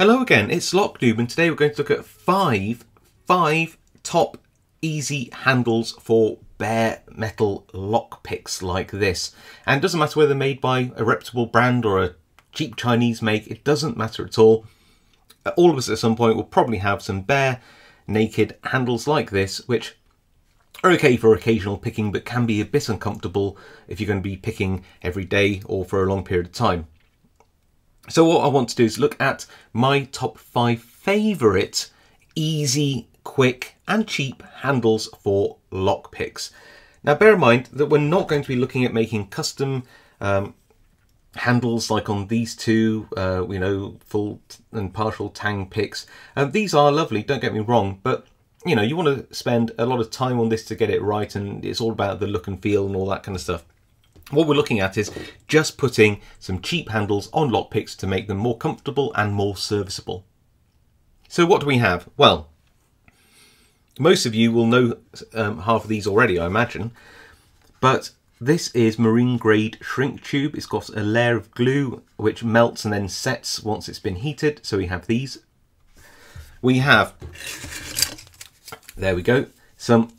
Hello again, it's Lock Noob and today we're going to look at five, five top easy handles for bare metal lockpicks like this. And doesn't matter whether made by a reputable brand or a cheap Chinese make, it doesn't matter at all. All of us at some point will probably have some bare naked handles like this, which are okay for occasional picking, but can be a bit uncomfortable if you're going to be picking every day or for a long period of time. So what I want to do is look at my top five favourite easy, quick and cheap handles for lockpicks. Now bear in mind that we're not going to be looking at making custom um, handles like on these two, uh, you know, full and partial tang picks. Um, these are lovely, don't get me wrong, but you know, you want to spend a lot of time on this to get it right and it's all about the look and feel and all that kind of stuff. What we're looking at is just putting some cheap handles on lockpicks to make them more comfortable and more serviceable. So what do we have? Well, most of you will know um, half of these already, I imagine, but this is marine grade shrink tube. It's got a layer of glue which melts and then sets once it's been heated. So we have these. We have, there we go, some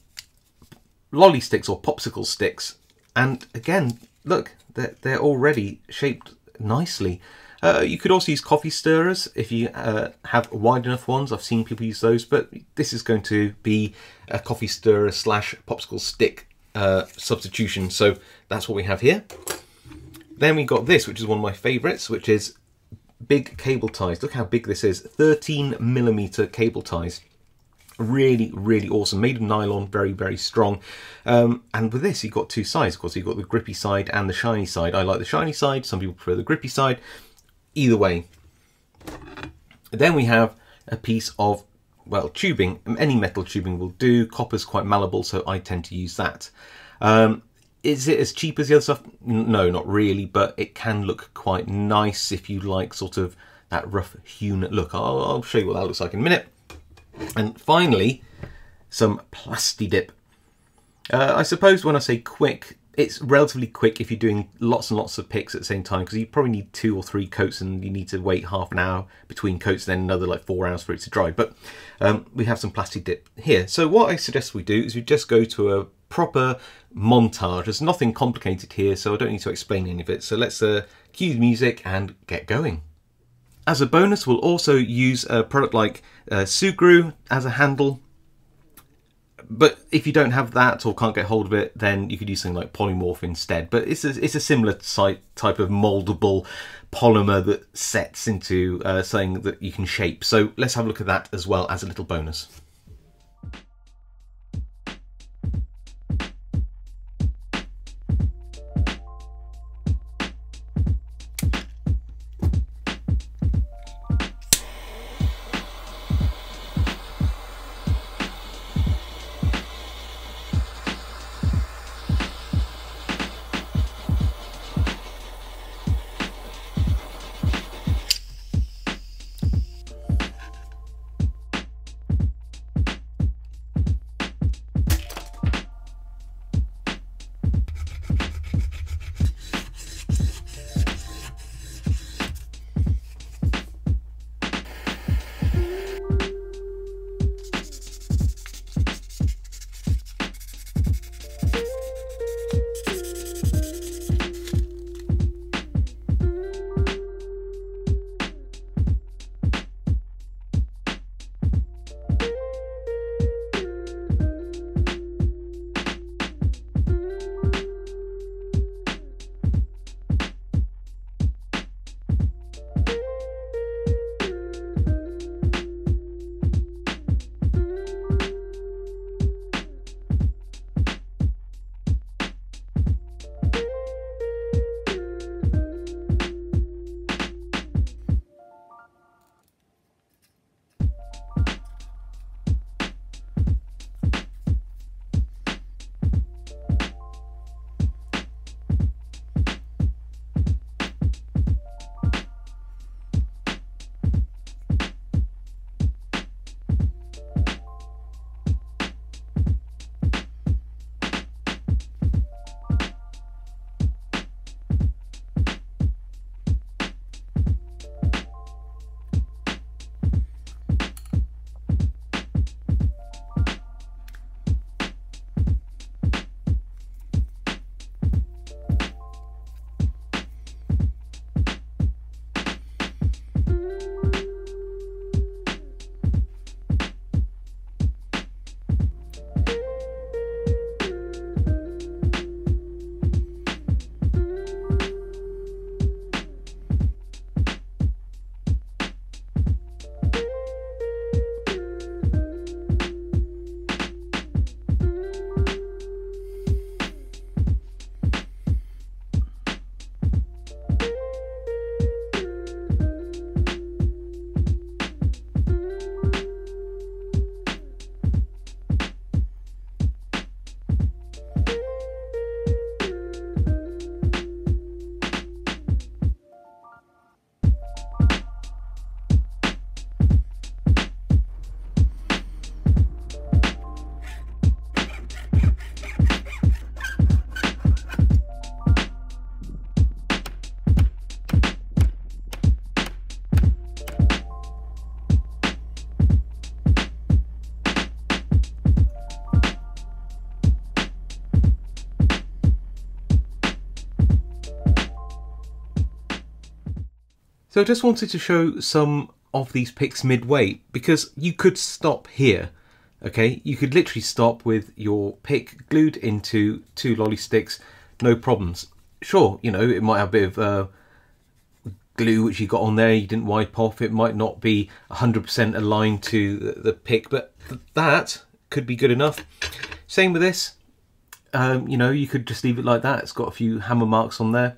lolly sticks or popsicle sticks and again, look, they're, they're already shaped nicely. Uh, you could also use coffee stirrers if you uh, have wide enough ones. I've seen people use those, but this is going to be a coffee stirrer slash popsicle stick uh, substitution. So that's what we have here. Then we got this, which is one of my favorites, which is big cable ties. Look how big this is, 13 millimeter cable ties really really awesome. Made of nylon very very strong. Um, and with this you've got two sides of course. You've got the grippy side and the shiny side. I like the shiny side. Some people prefer the grippy side. Either way then we have a piece of well tubing. Any metal tubing will do. Copper's quite malleable so i tend to use that. Um, is it as cheap as the other stuff? No not really but it can look quite nice if you like sort of that rough hewn look. I'll, I'll show you what that looks like in a minute and finally, some Plasti-Dip. Uh, I suppose when I say quick, it's relatively quick if you're doing lots and lots of picks at the same time because you probably need two or three coats and you need to wait half an hour between coats and then another like four hours for it to dry. But um, we have some Plasti-Dip here. So what I suggest we do is we just go to a proper montage. There's nothing complicated here, so I don't need to explain any of it. So let's uh, cue the music and get going. As a bonus, we'll also use a product like uh, Sugru as a handle. But if you don't have that or can't get hold of it, then you could use something like Polymorph instead. But it's a, it's a similar type of moldable polymer that sets into uh, something that you can shape. So let's have a look at that as well as a little bonus. So I just wanted to show some of these picks midway because you could stop here. Okay, you could literally stop with your pick glued into two lolly sticks, no problems. Sure, you know, it might have a bit of uh, glue which you got on there you didn't wipe off. It might not be 100% aligned to the, pick, but that could be good enough. Same with this. Um, you know, you could just leave it like that. It's got a few hammer marks on there.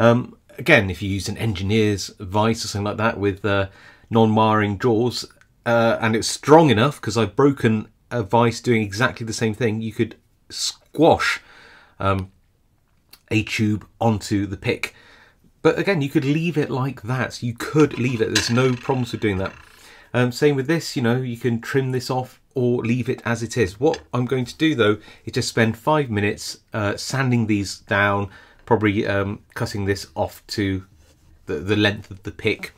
Um, again, if you use an engineer's vice or something like that with uh, non-marring jaws, uh, and it's strong enough because I've broken a vice doing exactly the same thing, you could squash um, a tube onto the pick. But again, you could leave it like that. You could leave it. There's no problems with doing that. Um, same with this, you know, you can trim this off or leave it as it is. What I'm going to do though is just spend five minutes uh, sanding these down, probably um, cutting this off to the, the length of the pick,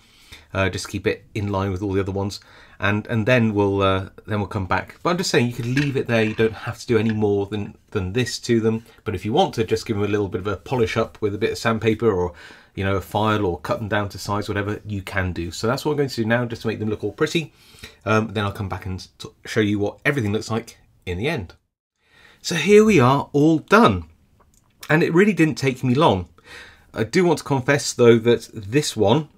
uh, just keep it in line with all the other ones and and then we'll uh, then we'll come back. But I'm just saying you could leave it there. You don't have to do any more than than this to them. But if you want to, just give them a little bit of a polish up with a bit of sandpaper or you know a file or cut them down to size, whatever you can do. So that's what I'm going to do now, just to make them look all pretty. Um, then I'll come back and show you what everything looks like in the end. So here we are, all done, and it really didn't take me long. I do want to confess though that this one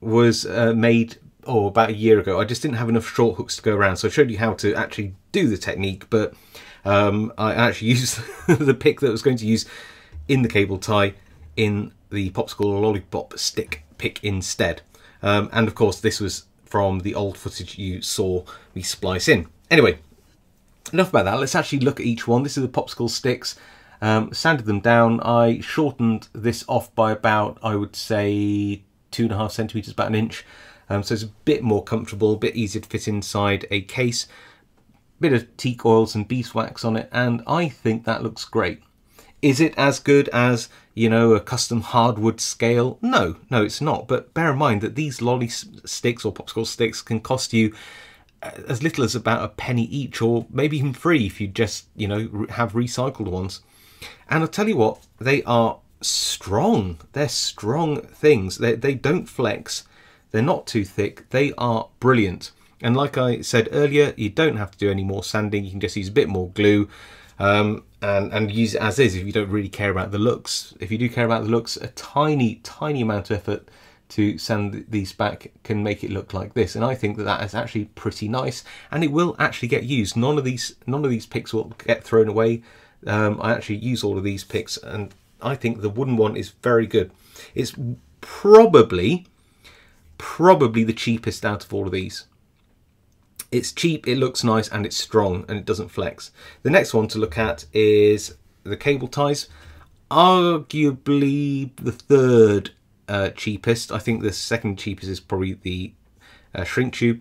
was uh, made oh, about a year ago. I just didn't have enough short hooks to go around, so I showed you how to actually do the technique, but um, I actually used the pick that I was going to use in the cable tie in the popsicle lollipop stick pick instead. Um, and of course, this was from the old footage you saw me splice in. Anyway, enough about that. Let's actually look at each one. This is the popsicle sticks. Um, sanded them down. I shortened this off by about, I would say, two and a half centimeters, about an inch. Um, so it's a bit more comfortable, a bit easier to fit inside a case. Bit of teak oils and beeswax on it, and I think that looks great. Is it as good as, you know, a custom hardwood scale? No, no, it's not. But bear in mind that these lolly sticks or popsicle sticks can cost you uh, as little as about a penny each, or maybe even free if you just, you know, have recycled ones. And I'll tell you what, they are strong. They're strong things. They, they don't flex. They're not too thick. They are brilliant. And like I said earlier, you don't have to do any more sanding. You can just use a bit more glue um, and, and use it as is if you don't really care about the looks. If you do care about the looks, a tiny, tiny amount of effort to sand these back can make it look like this and I think that that is actually pretty nice and it will actually get used none of these none of these picks will get thrown away um, I actually use all of these picks and I think the wooden one is very good it's probably probably the cheapest out of all of these. It's cheap, it looks nice, and it's strong, and it doesn't flex. The next one to look at is the cable ties. Arguably the third uh, cheapest. I think the second cheapest is probably the uh, shrink tube.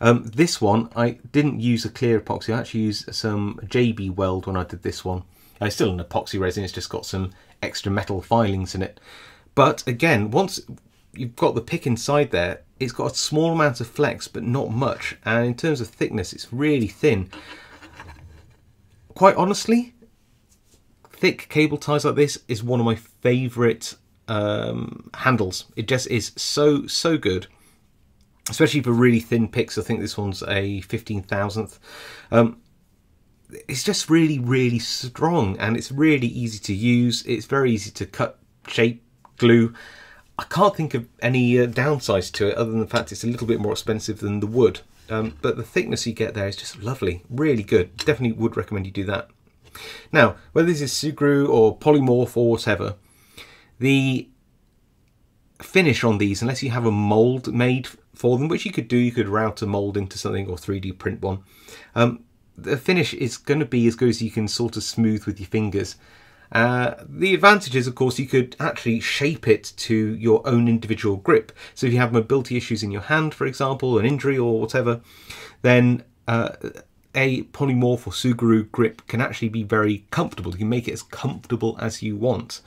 Um, this one, I didn't use a clear epoxy. I actually used some JB Weld when I did this one. Uh, it's still an epoxy resin, it's just got some extra metal filings in it. But again, once you've got the pick inside there, it's got a small amount of flex, but not much. And in terms of thickness, it's really thin. Quite honestly, thick cable ties like this is one of my favorite um, handles. It just is so, so good. Especially for really thin picks. I think this one's a 15 thousandth. Um, it's just really, really strong and it's really easy to use. It's very easy to cut, shape, glue. I can't think of any uh, downsides to it other than the fact it's a little bit more expensive than the wood. Um, but the thickness you get there is just lovely, really good. Definitely would recommend you do that. Now, whether this is Sugru or Polymorph or whatever, the finish on these, unless you have a mould made for them, which you could do, you could route a mould into something or 3D print one, um, the finish is going to be as good as you can sort of smooth with your fingers. Uh, the advantage is, of course, you could actually shape it to your own individual grip. So if you have mobility issues in your hand, for example, an injury or whatever, then uh, a polymorph or Sugru grip can actually be very comfortable. You can make it as comfortable as you want.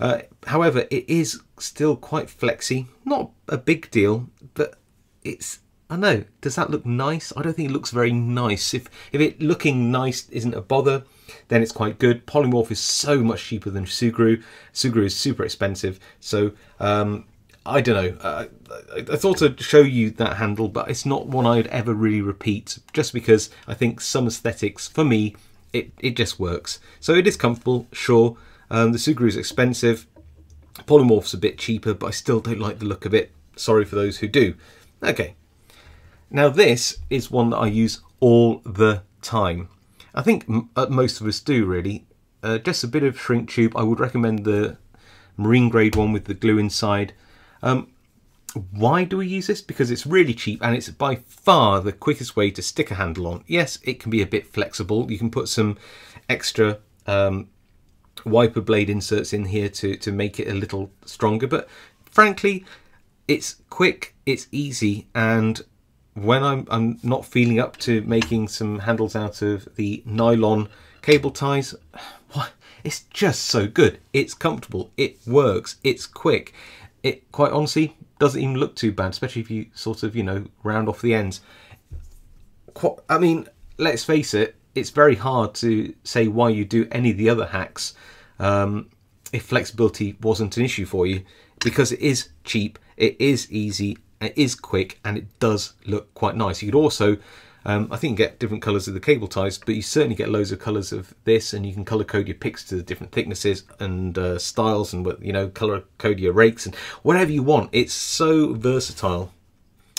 Uh, however, it is still quite flexy. Not a big deal, it's I know. Does that look nice? I don't think it looks very nice. If if it looking nice isn't a bother, then it's quite good. Polymorph is so much cheaper than Sugru. Sugru is super expensive, so um, I don't know. Uh, I, I thought I'd show you that handle, but it's not one I'd ever really repeat, just because I think some aesthetics, for me, it, it just works. So it is comfortable, sure. Um, the Sugru is expensive. Polymorph's a bit cheaper, but I still don't like the look of it. Sorry for those who do. Okay. Now this is one that I use all the time. I think uh, most of us do really. Uh, just a bit of shrink tube. I would recommend the marine grade one with the glue inside. Um, why do we use this? Because it's really cheap and it's by far the quickest way to stick a handle on. Yes, it can be a bit flexible. You can put some extra um, wiper blade inserts in here to, to make it a little stronger. But frankly, it's quick, it's easy, and when I'm, I'm not feeling up to making some handles out of the nylon cable ties, it's just so good. It's comfortable, it works, it's quick. It quite honestly doesn't even look too bad, especially if you sort of, you know, round off the ends. I mean, let's face it, it's very hard to say why you do any of the other hacks um, if flexibility wasn't an issue for you because it is cheap, it is easy, it is quick, and it does look quite nice. You could also, um, I think, get different colours of the cable ties, but you certainly get loads of colours of this, and you can colour code your picks to the different thicknesses and uh, styles, and you know, colour code your rakes and whatever you want. It's so versatile.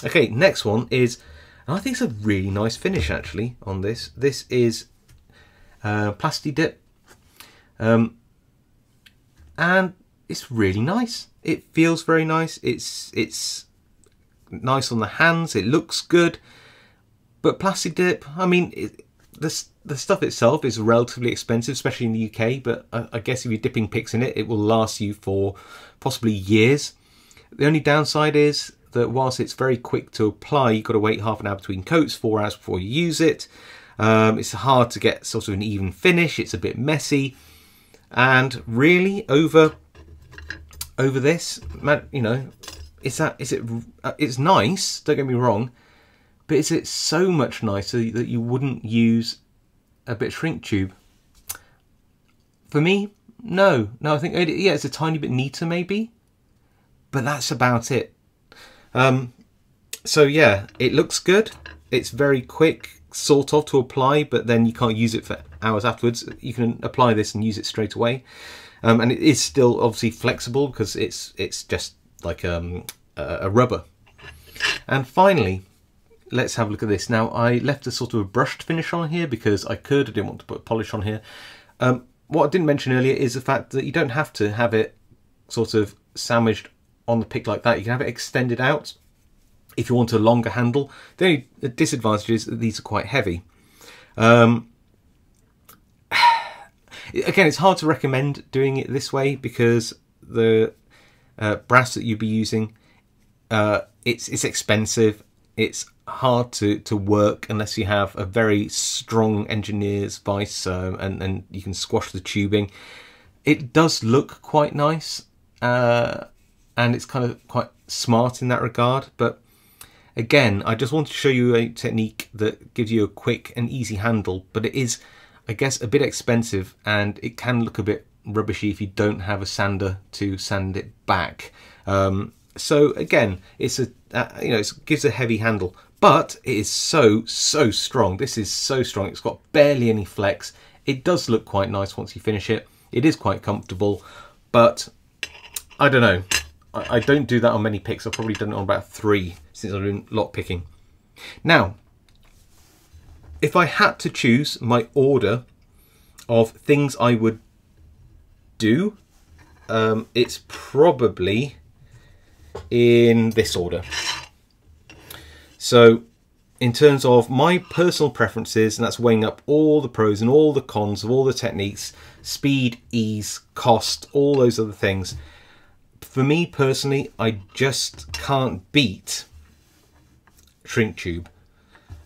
Okay, next one is, I think it's a really nice finish actually on this. This is uh, Plasti Dip. Um, and it's really nice. It feels very nice. It's it's nice on the hands. It looks good. But plastic Dip, I mean, it, the the stuff itself is relatively expensive, especially in the UK. But I, I guess if you're dipping picks in it, it will last you for possibly years. The only downside is that whilst it's very quick to apply, you've got to wait half an hour between coats, four hours before you use it. Um, it's hard to get sort of an even finish. It's a bit messy and really over over this Man, you know is that is it uh, it's nice don't get me wrong but is it so much nicer that you wouldn't use a bit of shrink tube for me no no i think yeah it's a tiny bit neater maybe but that's about it um so yeah it looks good it's very quick sort of to apply, but then you can't use it for hours afterwards. You can apply this and use it straight away. Um, and it is still obviously flexible because it's it's just like um, a rubber. And finally, let's have a look at this. Now, I left a sort of a brushed finish on here because I could. I didn't want to put polish on here. Um, what I didn't mention earlier is the fact that you don't have to have it sort of sandwiched on the pick like that. You can have it extended out if you want a longer handle. The only disadvantage is that these are quite heavy. Um, again, it's hard to recommend doing it this way because the uh, brass that you'd be using, uh, it's it's expensive. It's hard to, to work unless you have a very strong engineer's vice uh, and, and you can squash the tubing. It does look quite nice uh, and it's kind of quite smart in that regard, but Again, I just want to show you a technique that gives you a quick and easy handle, but it is, I guess, a bit expensive and it can look a bit rubbishy if you don't have a sander to sand it back. Um, so again, it's a uh, you know it gives a heavy handle, but it is so so strong. This is so strong. It's got barely any flex. It does look quite nice once you finish it. It is quite comfortable, but I don't know. I, I don't do that on many picks. I've probably done it on about three since I've been lock picking. Now, if I had to choose my order of things I would do, um, it's probably in this order. So in terms of my personal preferences, and that's weighing up all the pros and all the cons of all the techniques, speed, ease, cost, all those other things, for me personally, I just can't beat shrink tube.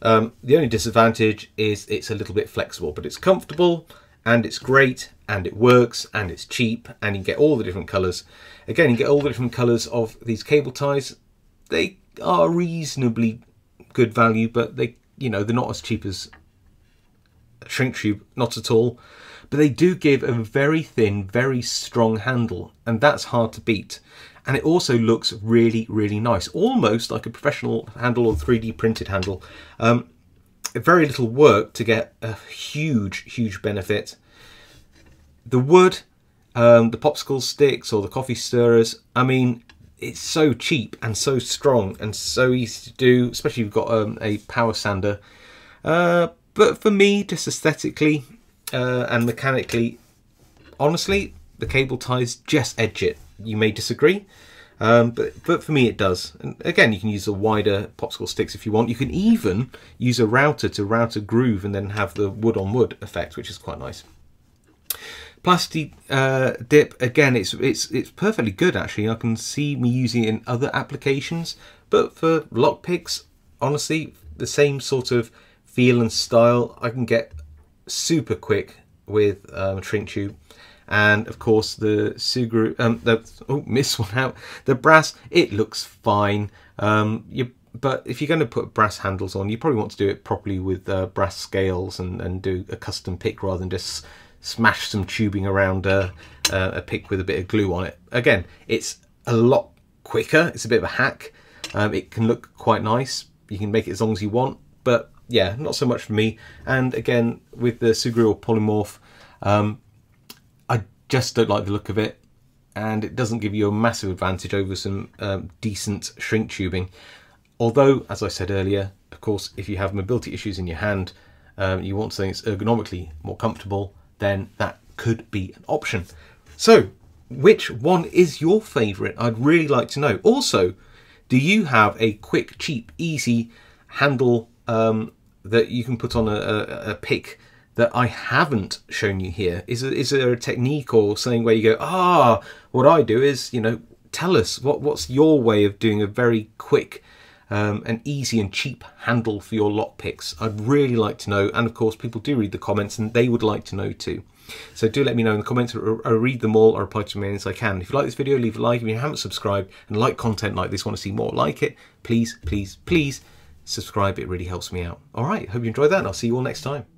Um, the only disadvantage is it's a little bit flexible, but it's comfortable and it's great and it works and it's cheap and you get all the different colours. Again, you get all the different colours of these cable ties. They are reasonably good value, but they, you know, they're not as cheap as shrink tube, not at all. but they do give a very thin, very strong handle, and that's hard to beat. And it also looks really, really nice, almost like a professional handle or 3D printed handle. Um, very little work to get a huge, huge benefit. The wood, um, the popsicle sticks or the coffee stirrers, I mean, it's so cheap and so strong and so easy to do, especially if you've got um, a power sander. Uh, but for me, just aesthetically uh, and mechanically, honestly, the cable ties just edge it. You may disagree, um, but, but for me it does. And again, you can use the wider popsicle sticks if you want. You can even use a router to route a groove and then have the wood on wood effect, which is quite nice. Plasti uh, dip again. It's it's it's perfectly good actually. I can see me using it in other applications, but for lockpicks, honestly, the same sort of feel and style I can get super quick with um, shrink tube and of course the Sugru um the oh miss one out. The brass it looks fine. Um you but if you're going to put brass handles on you probably want to do it properly with uh, brass scales and and do a custom pick rather than just smash some tubing around a, a pick with a bit of glue on it. Again it's a lot quicker. It's a bit of a hack. Um, it can look quite nice. You can make it as long as you want. But yeah not so much for me. And again with the or polymorph um, just don't like the look of it and it doesn't give you a massive advantage over some um, decent shrink tubing. Although, as I said earlier, of course, if you have mobility issues in your hand, um, you want something that's ergonomically more comfortable, then that could be an option. So, which one is your favourite? I'd really like to know. Also, do you have a quick, cheap, easy handle um, that you can put on a, a, a pick that I haven't shown you here? Is, is there a technique or something where you go, ah, what I do is, you know, tell us what, what's your way of doing a very quick um, and easy and cheap handle for your lockpicks? I'd really like to know. And of course, people do read the comments and they would like to know too. So do let me know in the comments. or read them all. or reply to me as I can. If you like this video, leave a like. If you haven't subscribed and like content like this, want to see more like it, please, please, please subscribe. It really helps me out. All right. Hope you enjoyed that and I'll see you all next time.